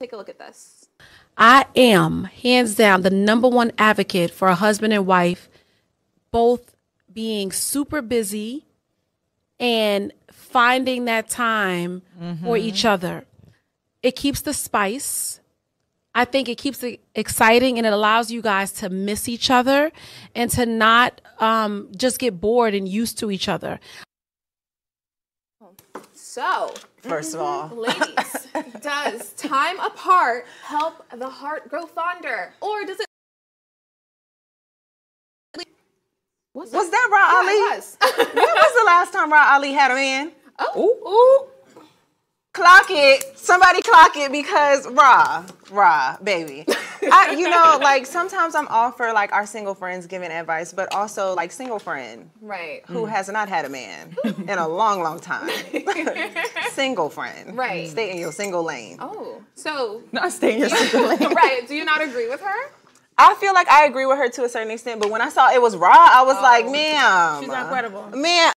Take a look at this. I am hands down the number one advocate for a husband and wife both being super busy and finding that time for each other. It keeps the spice. I think it keeps it exciting and it allows you guys to miss each other and to not um, just get bored and used to each other. So, First of all, ladies, does time apart help the heart grow fonder, or does it? What's was that Rah Yeah, Ali? it was. when was the last time Rah Ali had a man? oh, Ooh. Clock it. Somebody clock it because Rah, Rah, baby. I, you know, like sometimes I'm all for like our single friends giving advice, but also like single friend right. who mm. has not had a man in a long, long time. single friend. Right. Stay in your single lane. Oh, so Not stay in your single lane. right? Do you not agree with her? I feel like I agree with her to a certain extent, but when I saw it was Rah, I was oh. like, ma'am. She's not credible. Man,